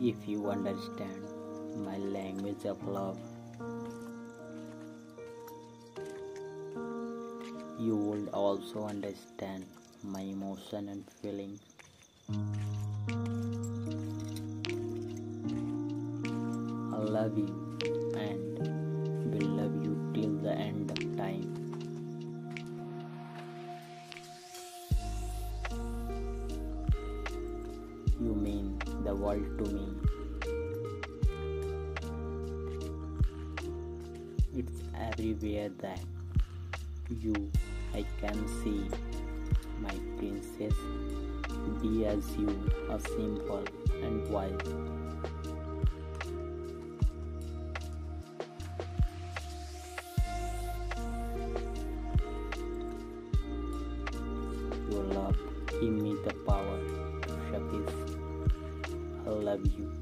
If you understand my language of love, you would also understand my emotion and feelings. I love you and will love you till the end of time. The world to me. It's everywhere that you I can see my princess be as you are simple and wise. Your love give me the power to showcase love you.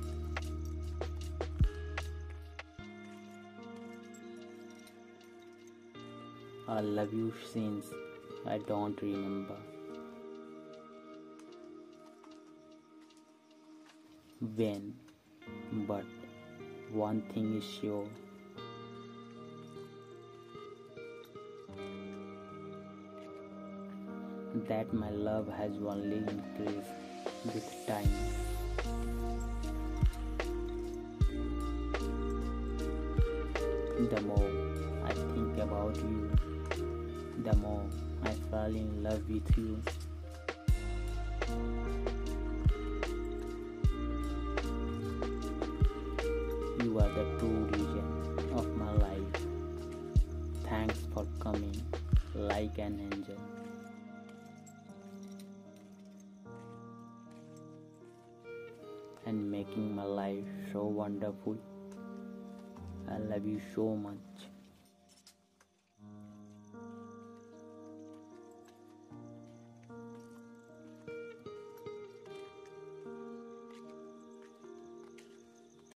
I love you since I don't remember. When, but one thing is sure. That my love has only increased with time. The more I think about you, the more I fall in love with you. You are the true reason of my life. Thanks for coming like an angel. And making my life so wonderful. I love you so much.